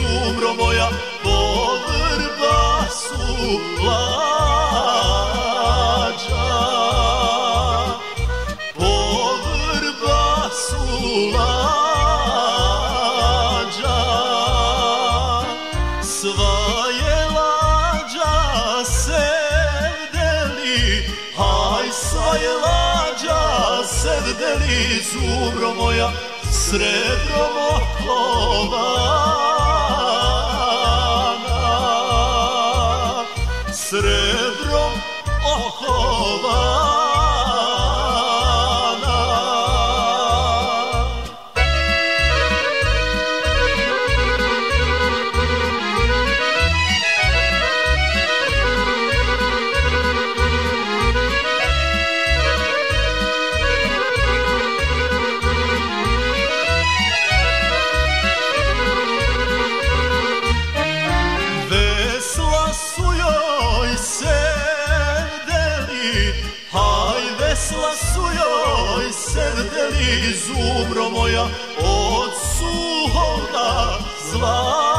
zumro moja Povrba su lađa. Povrba su lađa. Sva je lađa sevdeli Aj sva je lađa sevdeli zumro moja srebrom ohovana srebrom ohovana sedeli, zumro moja od suhoga zlata.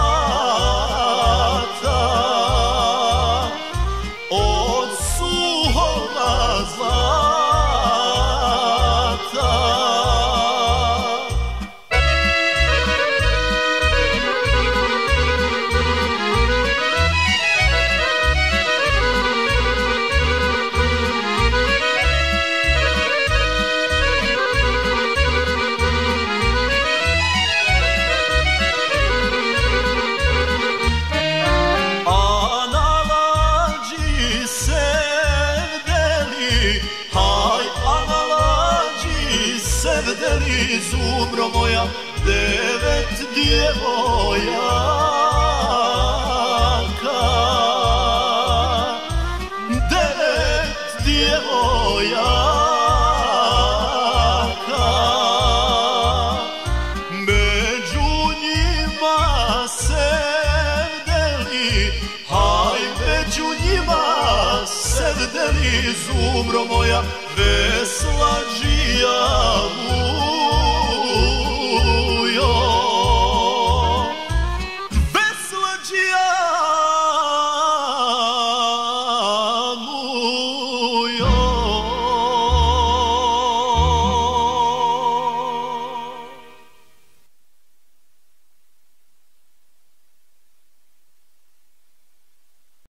Sevdeli, zumro moja, devet djevojaka. Devet djevojaka. Među njima sevdeli, haj među njima sevdeli, zumro moja, vesla She